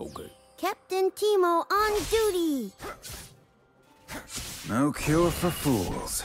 Okay. Captain Teemo on duty! No cure for fools.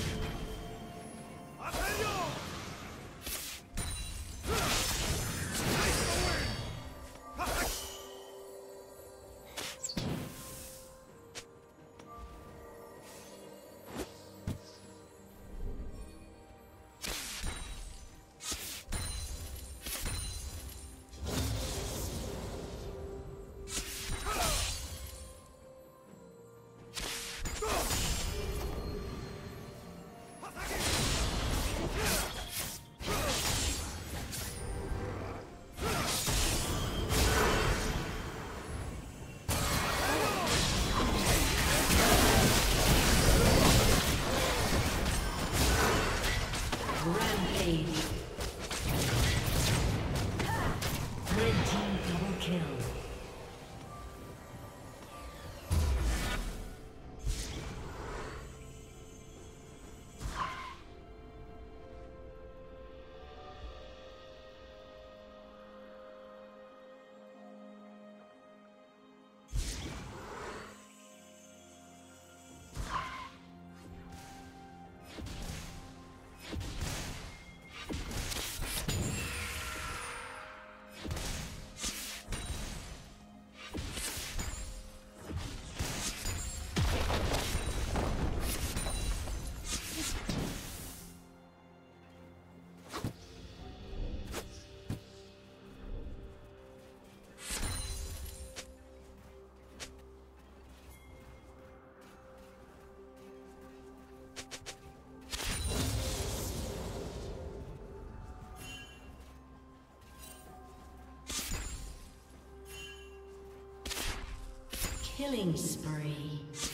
Killing spree.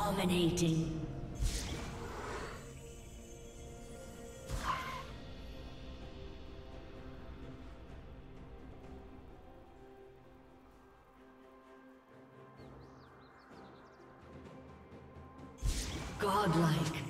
Dominating. Godlike.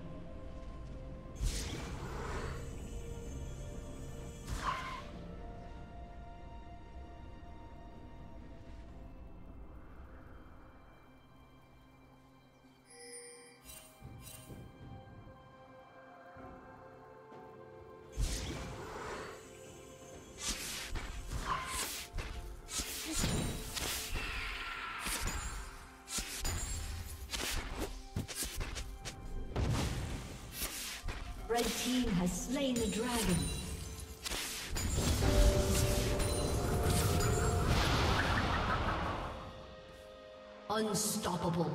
Unstoppable.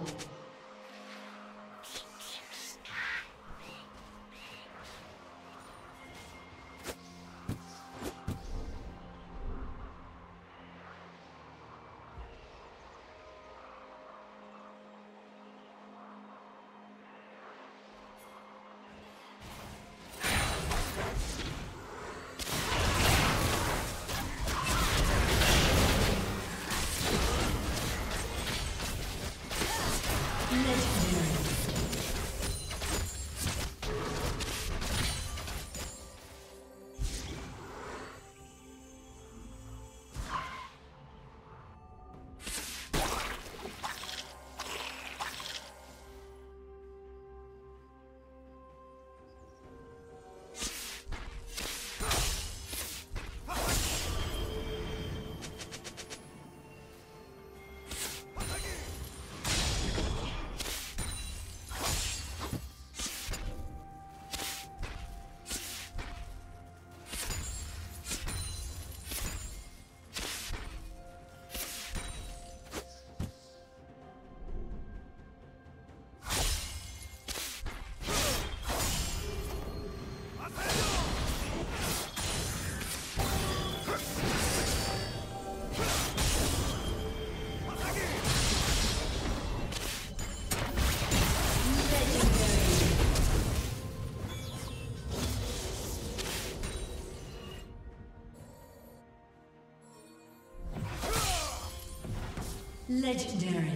Legendary.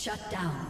Shut down.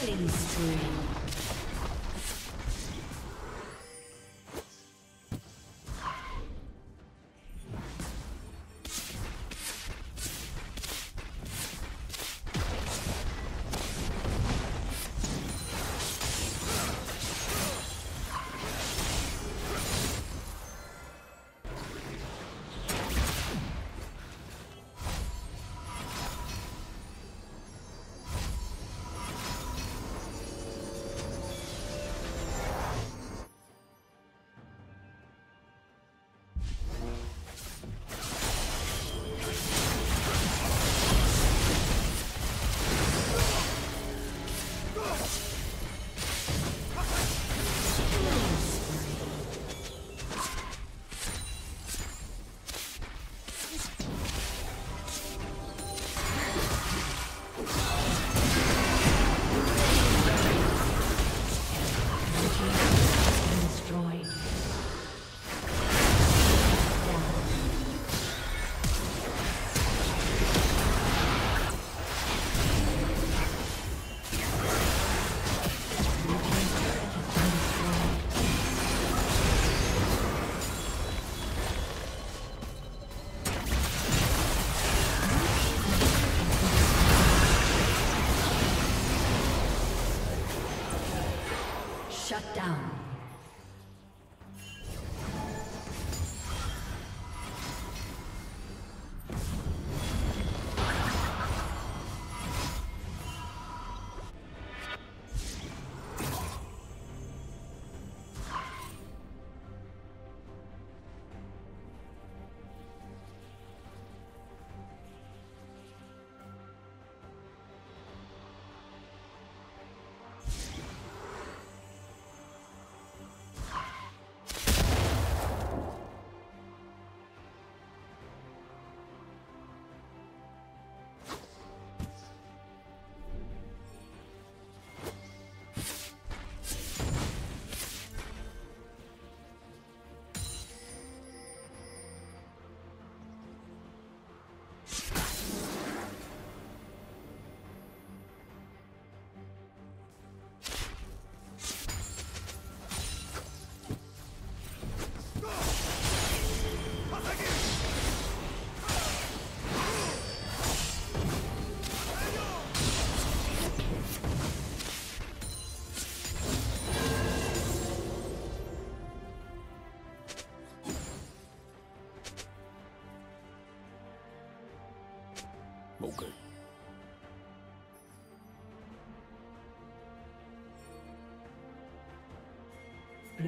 Killing spree. Okay.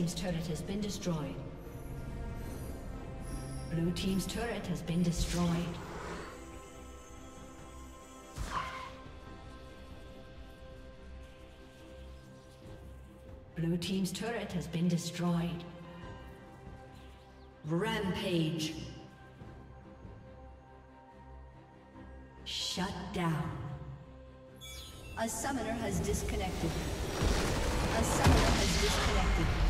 Team's turret has been destroyed. Blue Team's turret has been destroyed. Blue Team's turret has been destroyed. Rampage. Shut down. A summoner has disconnected. A summoner has disconnected.